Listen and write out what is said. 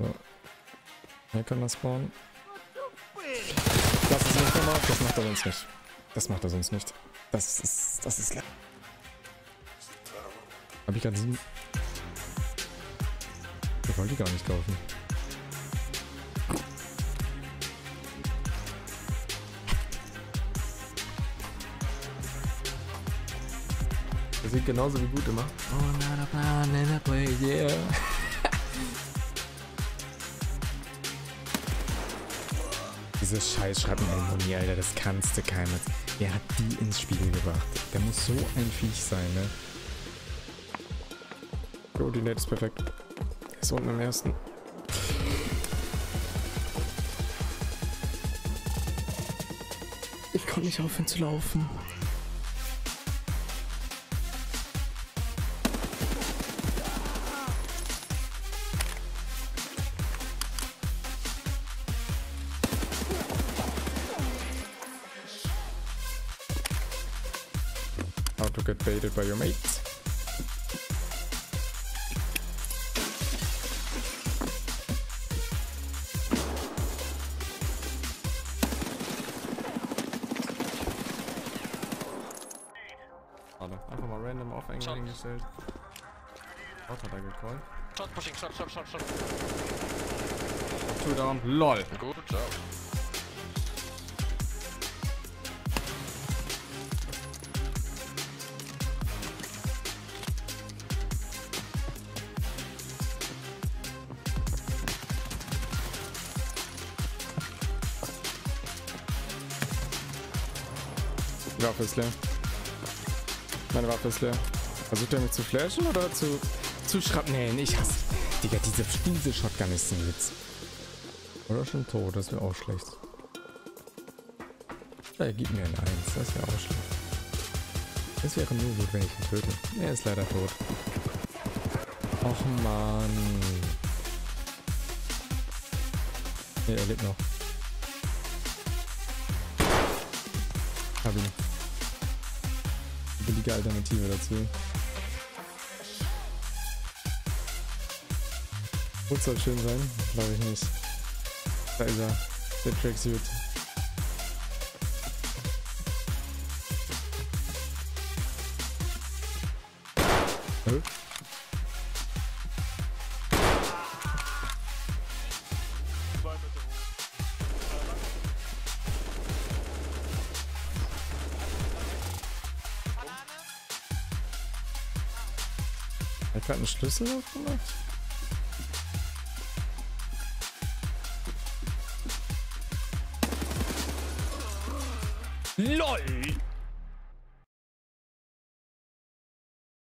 So. Hier können wir spawnen. Das ist nicht nochmal. Das macht er sonst nicht. Das macht er sonst nicht. Das ist. Das ist. Hab ich gerade sieben. Ich wollte die gar nicht kaufen. Das sieht genauso wie gut immer. Oh, not a plan in a play, yeah. Diese scheiß Schattenharmonie, Alter, das kannst du keinem. Wer hat die ins Spiel gebracht? Der muss so ein Viech sein, ne? Oh, die Net ist perfekt. Ist unten im ersten. Ich konnte nicht aufhören zu laufen. To get baited by your mates. Einfach mal random auf Engel Shot. hingestellt. Dort hat er gecallt. Shot pushing, shot, shot, shot, shot. Two down. LOL. Good job. Die Waffe ist leer. Meine Waffe ist leer. Versucht er mich zu flashen oder zu, zu schrapnellen? Ich hasse. Digga, diese, diese Shotgun ist ein Witz. Oder schon tot, das wäre auch schlecht. Ja, gib mir ein Eins, das wäre auch schlecht. Es wäre nur gut, wenn ich ihn töte. Er ist leider tot. Och man. Nee, er lebt noch. Hab ihn. Billige Alternative dazu. Muss soll schön sein? Glaube ich nicht. Da ist er. Der Tracksuit. Hä? Hat er gerade einen Schlüssel aufgemacht? LOL!